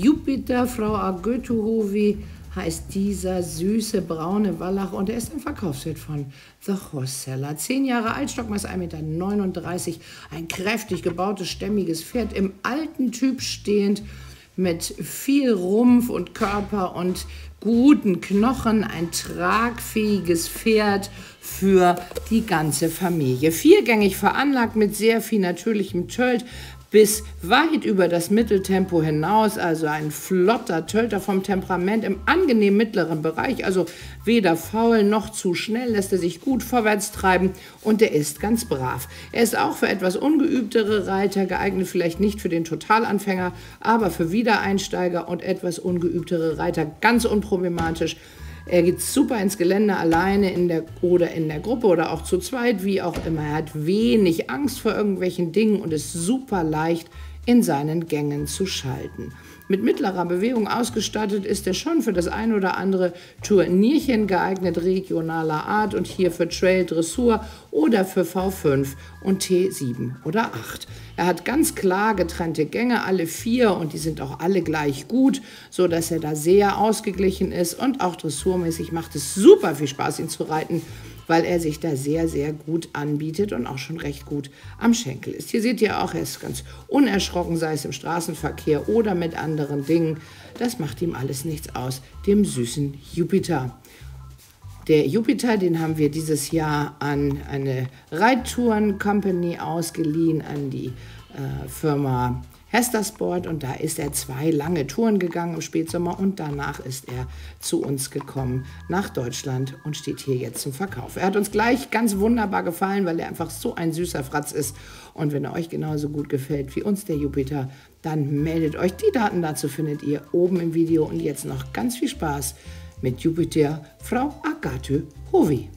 Jupiter, Frau Agötuhovi, heißt dieser süße braune Wallach und er ist ein Verkaufswert von The Horse Seller. Zehn Jahre alt, Stockmaß 1,39 Meter, ein kräftig gebautes, stämmiges Pferd, im alten Typ stehend, mit viel Rumpf und Körper und guten Knochen, ein tragfähiges Pferd für die ganze Familie. Viergängig veranlagt mit sehr viel natürlichem Tölt, bis weit über das Mitteltempo hinaus, also ein flotter Tölter vom Temperament im angenehm mittleren Bereich, also weder faul noch zu schnell, lässt er sich gut vorwärts treiben und er ist ganz brav. Er ist auch für etwas ungeübtere Reiter geeignet, vielleicht nicht für den Totalanfänger, aber für Wiedereinsteiger und etwas ungeübtere Reiter ganz unproblematisch. Er geht super ins Gelände alleine in der, oder in der Gruppe oder auch zu zweit, wie auch immer. Er hat wenig Angst vor irgendwelchen Dingen und ist super leicht in seinen Gängen zu schalten. Mit mittlerer Bewegung ausgestattet ist er schon für das ein oder andere Turnierchen geeignet regionaler Art und hier für Trail Dressur oder für V5 und T7 oder 8. Er hat ganz klar getrennte Gänge, alle vier und die sind auch alle gleich gut, so dass er da sehr ausgeglichen ist und auch dressurmäßig macht es super viel Spaß ihn zu reiten weil er sich da sehr, sehr gut anbietet und auch schon recht gut am Schenkel ist. Hier seht ihr auch, er ist ganz unerschrocken, sei es im Straßenverkehr oder mit anderen Dingen. Das macht ihm alles nichts aus, dem süßen Jupiter. Der Jupiter, den haben wir dieses Jahr an eine Reittouren-Company ausgeliehen, an die äh, Firma Hestersport und da ist er zwei lange Touren gegangen im Spätsommer und danach ist er zu uns gekommen nach Deutschland und steht hier jetzt zum Verkauf. Er hat uns gleich ganz wunderbar gefallen, weil er einfach so ein süßer Fratz ist und wenn er euch genauso gut gefällt wie uns der Jupiter, dann meldet euch. Die Daten dazu findet ihr oben im Video und jetzt noch ganz viel Spaß mit Jupiter Frau Agathe Hovi.